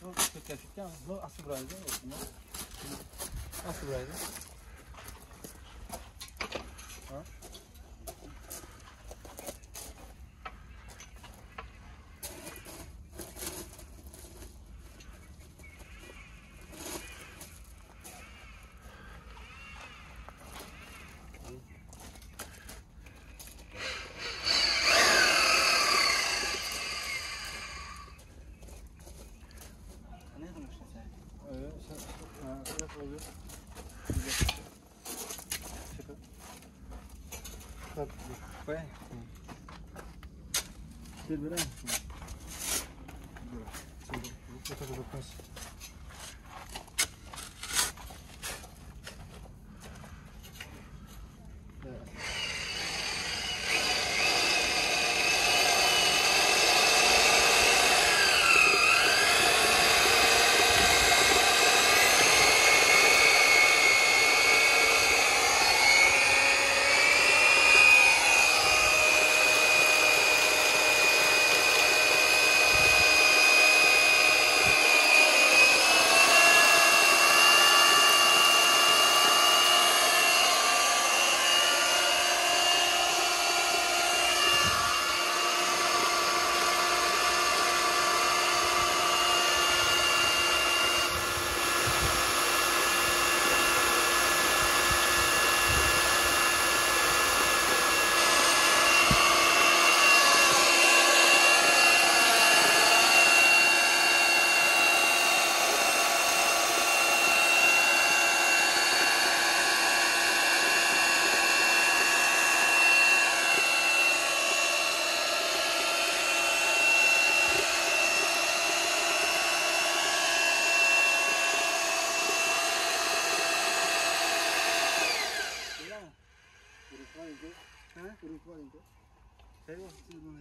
Şu kötü kötü ama asıl buraydı. Asıl buraydı. pé. Segurança. Segurança. Vou colocar o 开吧，这个东西。